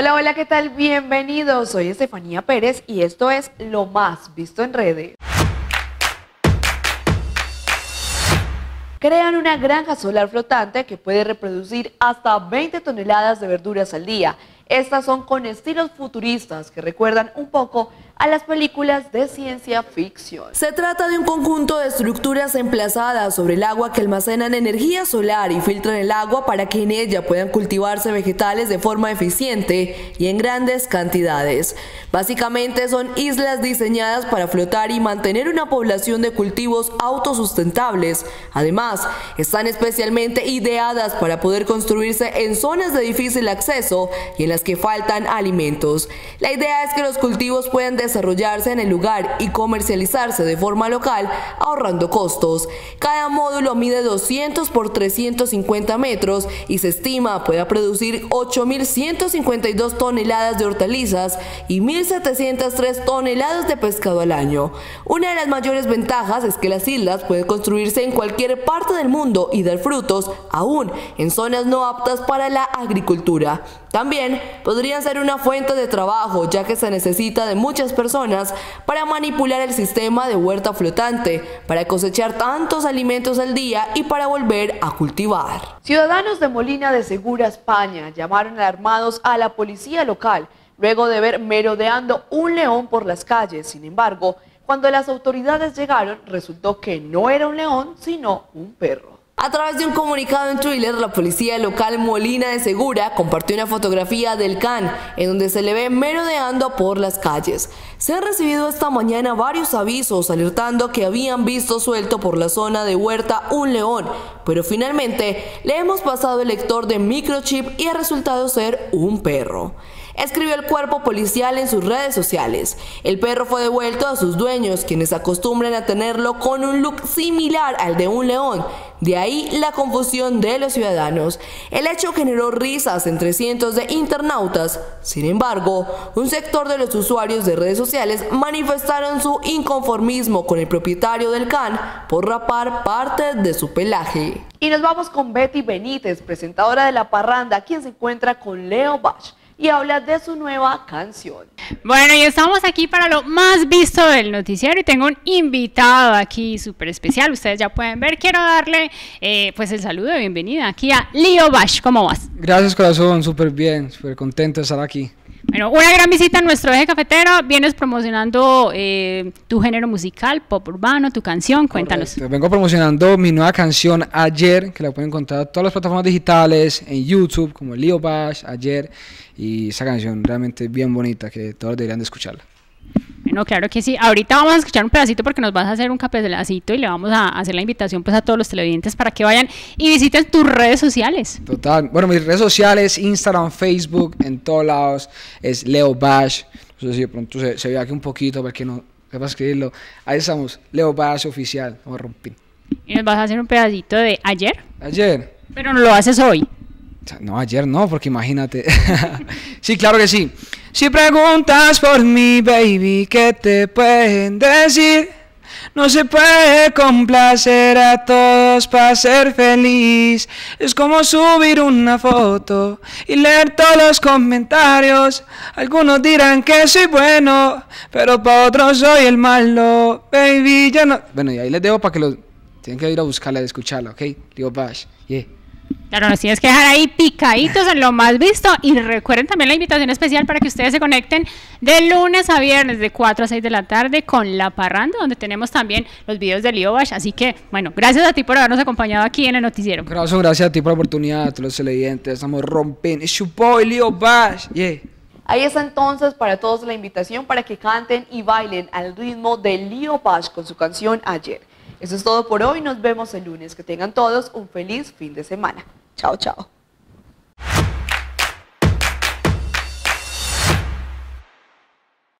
Hola, hola, ¿qué tal? Bienvenidos. Soy Estefanía Pérez y esto es Lo Más Visto en Redes. Crean una granja solar flotante que puede reproducir hasta 20 toneladas de verduras al día. Estas son con estilos futuristas que recuerdan un poco a las películas de ciencia ficción. Se trata de un conjunto de estructuras emplazadas sobre el agua que almacenan energía solar y filtran el agua para que en ella puedan cultivarse vegetales de forma eficiente y en grandes cantidades. Básicamente son islas diseñadas para flotar y mantener una población de cultivos autosustentables. Además, están especialmente ideadas para poder construirse en zonas de difícil acceso y en las que faltan alimentos. La idea es que los cultivos puedan desarrollarse en el lugar y comercializarse de forma local, ahorrando costos. Cada módulo mide 200 por 350 metros y se estima pueda producir 8.152 toneladas de hortalizas y 1.703 toneladas de pescado al año. Una de las mayores ventajas es que las islas pueden construirse en cualquier parte del mundo y dar frutos, aún en zonas no aptas para la agricultura. También podrían ser una fuente de trabajo, ya que se necesita de muchas personas para manipular el sistema de huerta flotante, para cosechar tantos alimentos al día y para volver a cultivar. Ciudadanos de Molina de Segura, España, llamaron alarmados a la policía local luego de ver merodeando un león por las calles. Sin embargo, cuando las autoridades llegaron, resultó que no era un león, sino un perro. A través de un comunicado en Twitter, la policía local Molina de Segura compartió una fotografía del can en donde se le ve merodeando por las calles. Se han recibido esta mañana varios avisos alertando que habían visto suelto por la zona de Huerta un león, pero finalmente le hemos pasado el lector de microchip y ha resultado ser un perro escribió el cuerpo policial en sus redes sociales. El perro fue devuelto a sus dueños, quienes acostumbran a tenerlo con un look similar al de un león. De ahí la confusión de los ciudadanos. El hecho generó risas entre cientos de internautas. Sin embargo, un sector de los usuarios de redes sociales manifestaron su inconformismo con el propietario del can por rapar parte de su pelaje. Y nos vamos con Betty Benítez, presentadora de La Parranda, quien se encuentra con Leo Bach y habla de su nueva canción. Bueno, y estamos aquí para lo más visto del noticiero y tengo un invitado aquí súper especial, ustedes ya pueden ver. Quiero darle eh, pues el saludo de bienvenida aquí a Leo Bash, ¿cómo vas? Gracias corazón, súper bien, súper contento de estar aquí. Bueno, una gran visita a nuestro eje cafetero. Vienes promocionando eh, tu género musical, pop urbano, tu canción. Cuéntanos. Vengo promocionando mi nueva canción Ayer, que la pueden encontrar en todas las plataformas digitales, en YouTube, como Leo Bash, Ayer. Y esa canción realmente bien bonita, que todos deberían de escucharla. Bueno, claro que sí. Ahorita vamos a escuchar un pedacito porque nos vas a hacer un capelacito y le vamos a hacer la invitación pues a todos los televidentes para que vayan y visiten tus redes sociales. Total. Bueno, mis redes sociales, Instagram, Facebook, en todos lados, es Leo Bash. No sé si de pronto se, ve aquí un poquito porque no, a escribirlo. Ahí estamos, Leo Bash oficial. Vamos a romper. ¿Y nos vas a hacer un pedacito de ayer? Ayer. Pero no lo haces hoy. No, ayer no, porque imagínate. sí, claro que sí. Si preguntas por mi baby, ¿qué te pueden decir? No se puede complacer a todos para ser feliz. Es como subir una foto y leer todos los comentarios. Algunos dirán que soy bueno, pero para otros soy el malo. Baby, ya no. Bueno, y ahí les dejo para que lo. Tienen que ir a buscarla y escucharla, ¿ok? Digo, Bash. Yeah. Claro, nos tienes que dejar ahí picaditos en lo más visto y recuerden también la invitación especial para que ustedes se conecten de lunes a viernes de 4 a 6 de la tarde con La Parranda, donde tenemos también los videos de Leo Bash. Así que, bueno, gracias a ti por habernos acompañado aquí en el noticiero. Gracias, gracias a ti por la oportunidad, a todos los televidentes. Estamos rompiendo. Es boy, Leo Bash. Yeah. Ahí está entonces para todos la invitación para que canten y bailen al ritmo de Leo Bash con su canción Ayer. Eso es todo por hoy, nos vemos el lunes. Que tengan todos un feliz fin de semana. Chao, chao.